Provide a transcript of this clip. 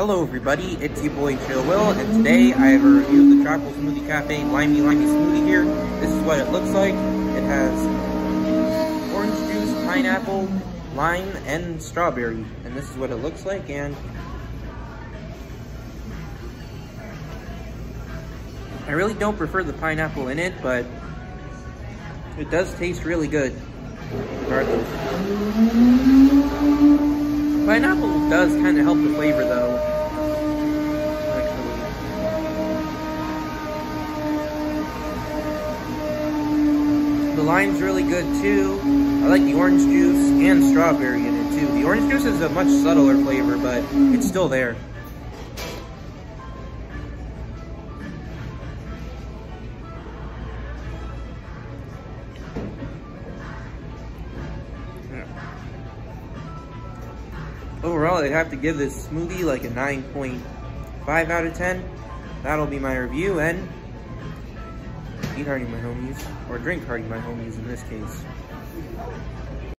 Hello everybody, it's your boy Chill Will, and today I have a review of the Tropical Smoothie Cafe Blimey Limey Smoothie here. This is what it looks like. It has orange juice, pineapple, lime, and strawberry. And this is what it looks like, and I really don't prefer the pineapple in it, but it does taste really good, regardless. Pineapple does kind of help the flavor though. The lime's really good too. I like the orange juice and strawberry in it too. The orange juice is a much subtler flavor, but it's still there. Overall, I'd have to give this smoothie like a 9.5 out of 10. That'll be my review, and eat hearty, my homies. Or drink hearty, my homies, in this case.